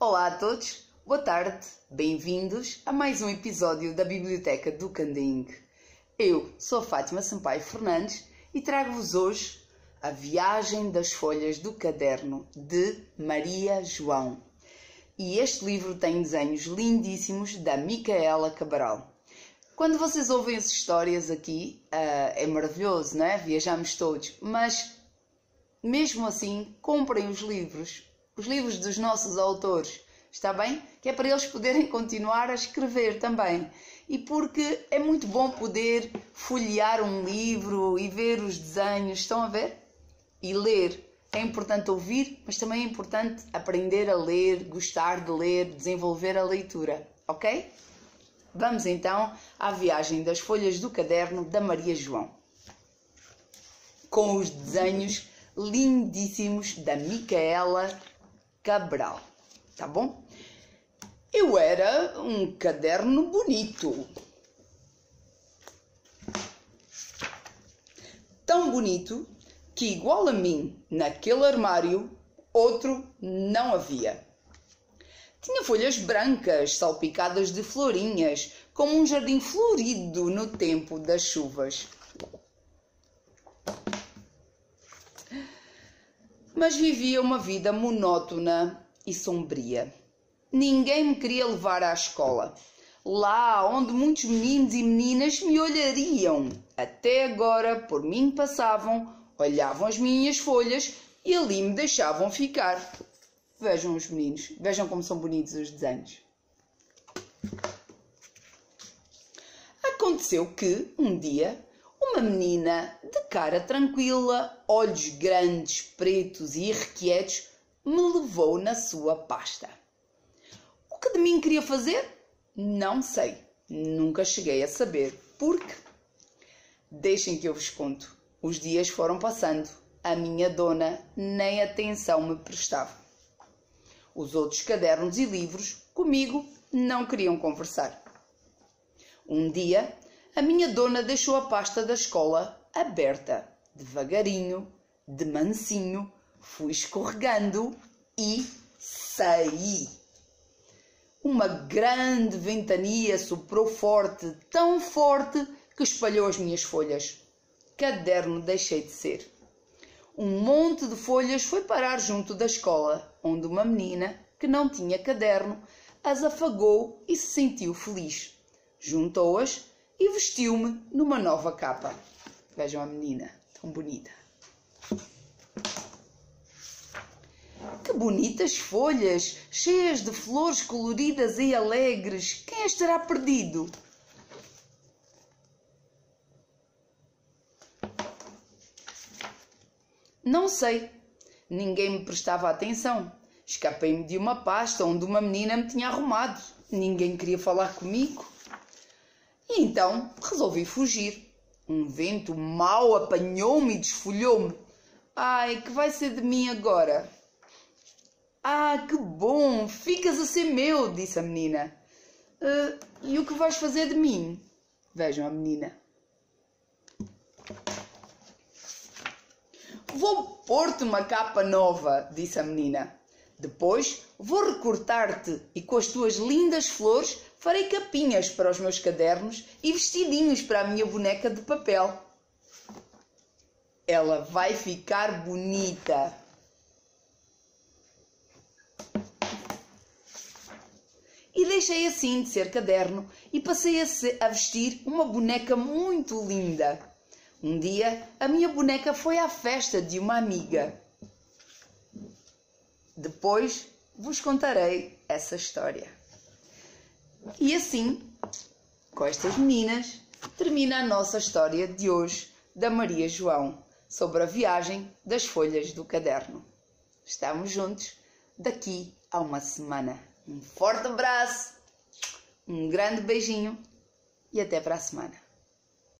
Olá a todos, boa tarde, bem-vindos a mais um episódio da Biblioteca do Canding. Eu sou Fátima Sampaio Fernandes e trago-vos hoje A Viagem das Folhas do Caderno de Maria João. E este livro tem desenhos lindíssimos da Micaela Cabral. Quando vocês ouvem as histórias aqui, uh, é maravilhoso, não é? Viajamos todos, mas mesmo assim, comprem os livros, os livros dos nossos autores, está bem? Que é para eles poderem continuar a escrever também. E porque é muito bom poder folhear um livro e ver os desenhos, estão a ver? E ler. É importante ouvir, mas também é importante aprender a ler, gostar de ler, desenvolver a leitura, ok? Vamos então à viagem das folhas do caderno da Maria João. Com os desenhos lindíssimos da Micaela Cabral, tá bom? Eu era um caderno bonito. Tão bonito que, igual a mim, naquele armário, outro não havia. Tinha folhas brancas, salpicadas de florinhas, como um jardim florido no tempo das chuvas. Mas vivia uma vida monótona e sombria. Ninguém me queria levar à escola, lá onde muitos meninos e meninas me olhariam. Até agora, por mim passavam, olhavam as minhas folhas e ali me deixavam ficar. Vejam os meninos, vejam como são bonitos os desenhos. Aconteceu que, um dia, uma menina de cara tranquila, olhos grandes, pretos e irrequietos, me levou na sua pasta. O que de mim queria fazer? Não sei. Nunca cheguei a saber. Porque? Deixem que eu vos conto. Os dias foram passando. A minha dona nem atenção me prestava. Os outros cadernos e livros, comigo, não queriam conversar. Um dia, a minha dona deixou a pasta da escola aberta. Devagarinho, de mansinho, fui escorregando e saí. Uma grande ventania soprou forte, tão forte que espalhou as minhas folhas. Caderno deixei de ser. Um monte de folhas foi parar junto da escola, onde uma menina, que não tinha caderno, as afagou e se sentiu feliz. Juntou-as e vestiu-me numa nova capa. Vejam a menina, tão bonita. Que bonitas folhas, cheias de flores coloridas e alegres. Quem estará perdido? Não sei. Ninguém me prestava atenção. Escapei-me de uma pasta onde uma menina me tinha arrumado. Ninguém queria falar comigo. E então resolvi fugir. Um vento mau apanhou-me e desfolhou-me. Ai, que vai ser de mim agora? Ah, que bom! Ficas a ser meu, disse a menina. Uh, e o que vais fazer de mim? Vejam a menina. Vou pôr-te uma capa nova, disse a menina. Depois vou recortar-te e com as tuas lindas flores farei capinhas para os meus cadernos e vestidinhos para a minha boneca de papel. Ela vai ficar bonita. E deixei assim de ser caderno e passei a, vestir uma boneca muito linda. Um dia, a minha boneca foi à festa de uma amiga. Depois vos contarei essa história. E assim, com estas meninas, termina a nossa história de hoje da Maria João sobre a viagem das folhas do caderno. Estamos juntos daqui a uma semana. Um forte abraço, um grande beijinho e até para a semana.